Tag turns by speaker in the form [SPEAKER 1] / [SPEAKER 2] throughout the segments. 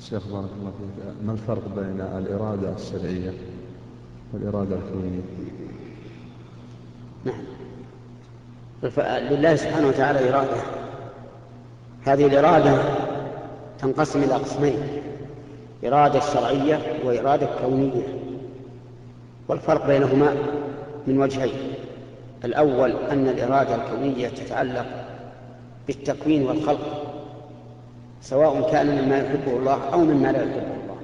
[SPEAKER 1] شيخ بارك الله فيك ما الفرق بين الإرادة الشرعية والإرادة الكونية؟
[SPEAKER 2] نعم. لله سبحانه وتعالى إرادة. هذه الإرادة تنقسم إلى قسمين إرادة شرعية وإرادة كونية. والفرق بينهما من وجهين. الأول أن الإرادة الكونية تتعلق بالتكوين والخلق. سواء كان مما يحبه الله أو مما لا يحبه الله.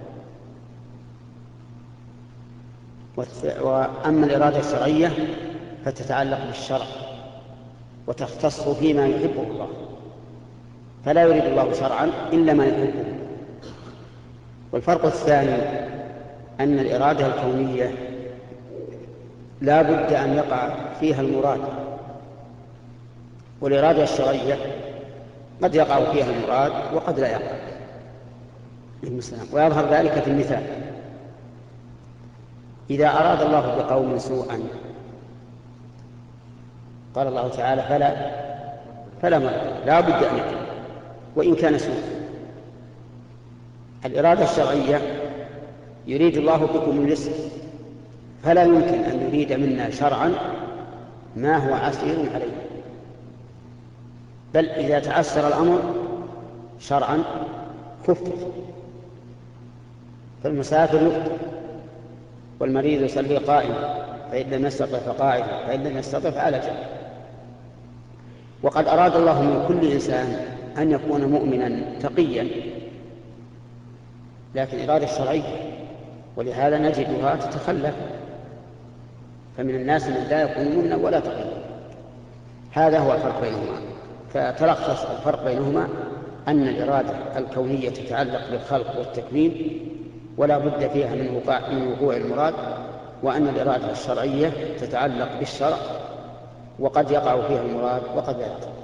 [SPEAKER 2] وأما الإرادة الشرعية فتتعلق بالشرع وتختص فيما يحبه الله. فلا يريد الله شرعا إلا ما يحبه. والفرق الثاني أن الإرادة الكونية لا بد أن يقع فيها المراد. والإرادة الشرعية قد يقع فيها المراد وقد لا يقع. السلام. ويظهر ذلك في المثال. إذا أراد الله بقوم سوءا قال الله تعالى فلا فلا مرد لا بد أن يكون وإن كان سوءا. الإرادة الشرعية يريد الله بكم اليسر فلا يمكن أن يريد منا شرعا ما هو عسير عليه. بل إذا تعسر الأمر شرعا خفف فالمسافر يفطر والمريض يصلي قائما فإن لم يستطع فقاعدا فإن لم يستطع فعلى وقد أراد الله من كل إنسان أن يكون مؤمنا تقيا لكن إرادة شرعية. ولهذا نجدها تتخلف. فمن الناس من لا يكون مؤمنا ولا تقيا هذا هو الفرق بينهما. فتلخص الفرق بينهما أن الإرادة الكونية تتعلق بالخلق والتكوين ولا بد فيها من وقوع المراد وأن الإرادة الشرعية تتعلق بالشرع وقد يقع فيها المراد وقد لا يقع.